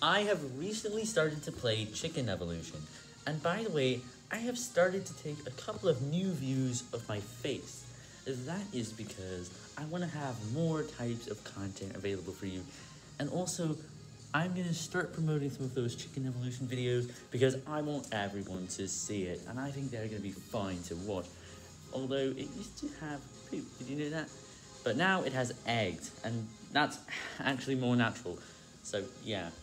I have recently started to play Chicken Evolution, and by the way, I have started to take a couple of new views of my face. That is because I want to have more types of content available for you, and also, I'm going to start promoting some of those Chicken Evolution videos because I want everyone to see it, and I think they're going to be fine to watch. Although, it used to have poop, did you know that? But now it has eggs, and that's actually more natural. So, yeah.